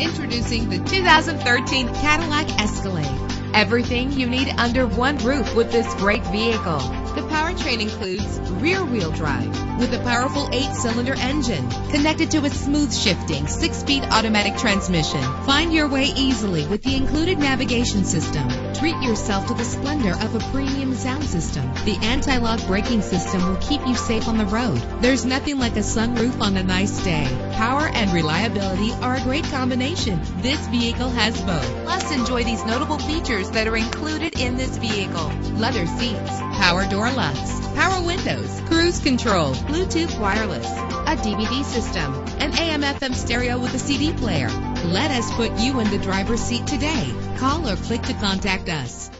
Introducing the 2013 Cadillac Escalade. Everything you need under one roof with this great vehicle. The powertrain includes rear-wheel drive with a powerful eight-cylinder engine connected to a smooth shifting six-speed automatic transmission. Find your way easily with the included navigation system. Treat yourself to the splendor of a premium sound system. The anti-lock braking system will keep you safe on the road. There's nothing like a sunroof on a nice day. Power and reliability are a great combination. This vehicle has both. Plus, enjoy these notable features that are included in this vehicle. Leather seats, power door locks, power windows, cruise control, Bluetooth wireless, a DVD system, an AM FM stereo with a CD player. Let us put you in the driver's seat today. Call or click to contact us.